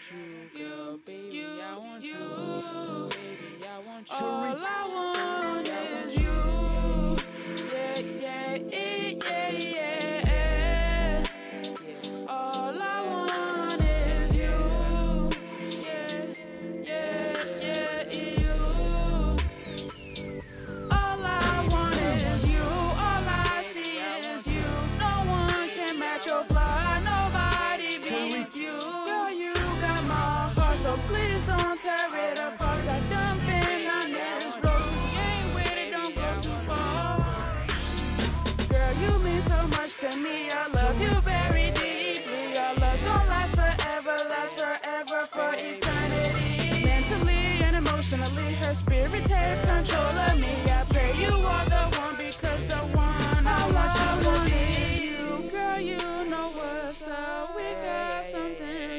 want you, girl, baby, I want you, you, baby, I want you. All I want is you. Yeah, yeah, yeah, yeah, yeah. Your. Fly. Please don't tear it apart. I done been on this road, so you ain't with it, don't go too far. Girl, you mean so much to me. I love you very deeply. Our love's gonna last forever, last forever for eternity. Mentally and emotionally, her spirit takes control of me. I pray you are the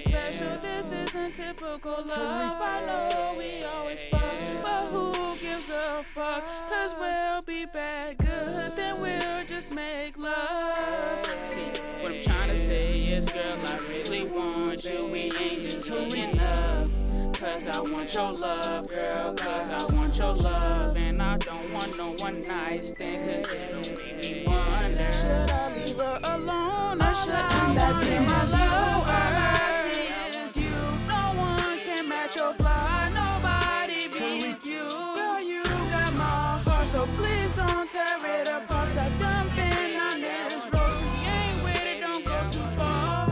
special. This isn't typical love. I know we always fuck, but who gives a fuck? Cause we'll be bad good, then we'll just make love. See, what I'm trying to say is, girl, I really want you. We ain't just hooking up. Cause I want your love, girl. Cause I want your love. And I don't want no one night stand. Cause it'll make me wonder. Should I leave her alone or shouldn't that be my fly. Nobody beats you. Girl, you got my heart, so please don't tear it apart. I done been on this road, so you ain't with it, don't go too far.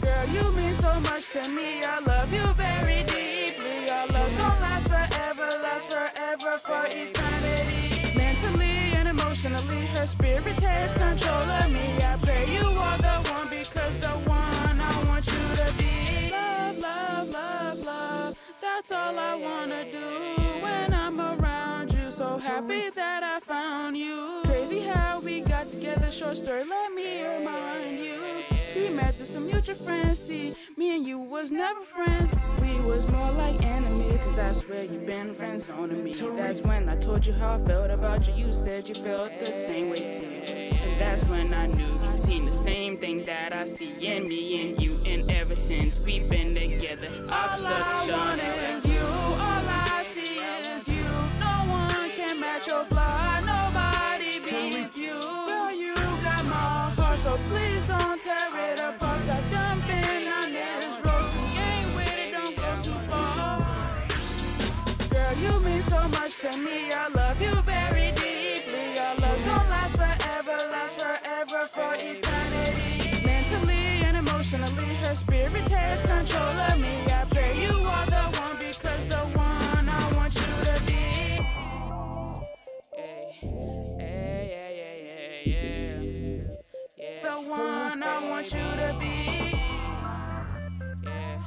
Girl, you mean so much to me. I love you very deeply. Our love's gonna last forever, last forever for eternity. Mentally and emotionally, her spirit takes control of me. I pray you are the one That's all I wanna do when I'm around you. So happy that I found you. Crazy how we got together. Short story, let me remind you. See, met through some mutual friends. See, me and you was never friends. We was more like enemies. Cause I swear you been friends on me. That's when I told you how I felt about you. You said you felt the same way too. And that's when I knew you seen the same thing that I see in me and you. And ever since we've been together, I've I stuck on is you. All I see is you. No one can match your fly. Nobody beats you. Girl, you got my heart, so please don't tear it apart. I done been on this road, so you ain't with it, don't go too far. Girl, you mean so much to me. I love you very deeply. Our love's gonna last forever for eternity. Mentally and emotionally, her spirit takes control of me. I pray you are the one because the one I want you to be. Hey, hey, yeah, yeah, yeah, yeah. Yeah. The one I want you to be. Yeah,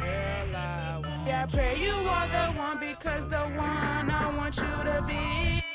girl, I Yeah, I pray you are the one because the one I want you to be.